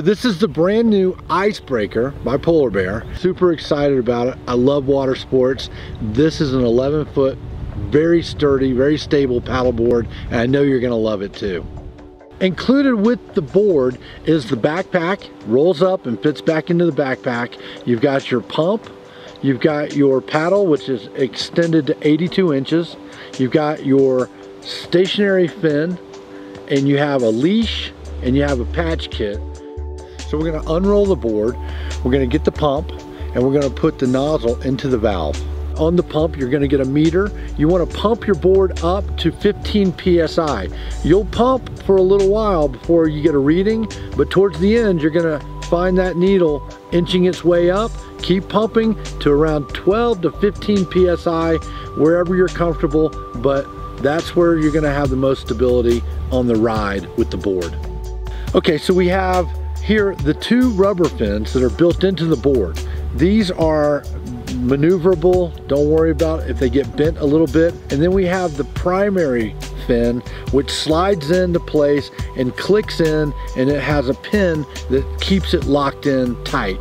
This is the brand new Icebreaker by Polar Bear. Super excited about it. I love water sports. This is an 11 foot, very sturdy, very stable paddleboard, and I know you're gonna love it too. Included with the board is the backpack, rolls up and fits back into the backpack. You've got your pump, you've got your paddle, which is extended to 82 inches. You've got your stationary fin, and you have a leash, and you have a patch kit. So we're gonna unroll the board, we're gonna get the pump, and we're gonna put the nozzle into the valve. On the pump, you're gonna get a meter. You wanna pump your board up to 15 PSI. You'll pump for a little while before you get a reading, but towards the end, you're gonna find that needle inching its way up. Keep pumping to around 12 to 15 PSI, wherever you're comfortable, but that's where you're gonna have the most stability on the ride with the board. Okay, so we have here, the two rubber fins that are built into the board, these are maneuverable. Don't worry about if they get bent a little bit. And then we have the primary fin, which slides into place and clicks in, and it has a pin that keeps it locked in tight.